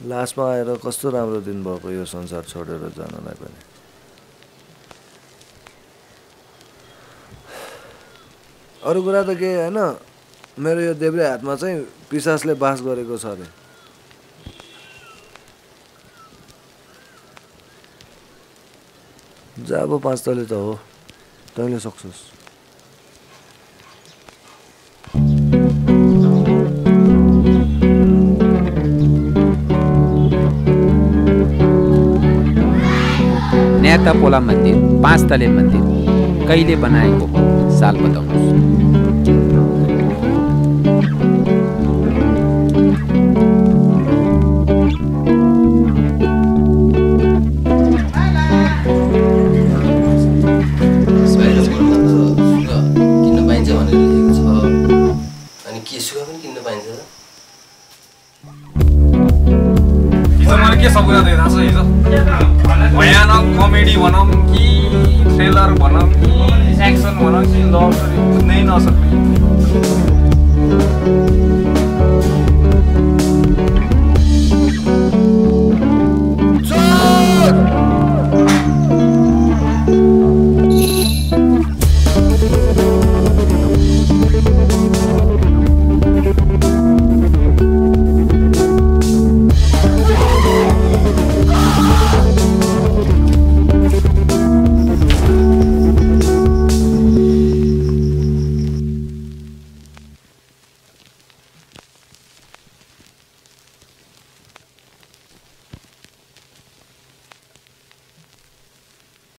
लास्टमा आएर कस्तो राम्रो दिन भएको यो संसार छोडेर जानलाई पनि? अरू कुरा त के होइन। मेरो यो देब्रे हातमा चाहिँ पिसासले बास गरेको छ अरे। जा अब पाँच तले त हो। तैँले सक्छस्। न्याता पोला मन्दिर पाँच तले मन्दिर कहिले बनाएको साल बताउनुहोस्। अनि के सुगा पनि किन्न पाइन्छ त हिजो मैले के सब कुरा देखाएको छ हिजो? कमेडी भनौँ कि थ्रिलर भनौँ कि एक्सन भनौँ कि लभ स्टोरी बुझ्नै नसक्ने Joe!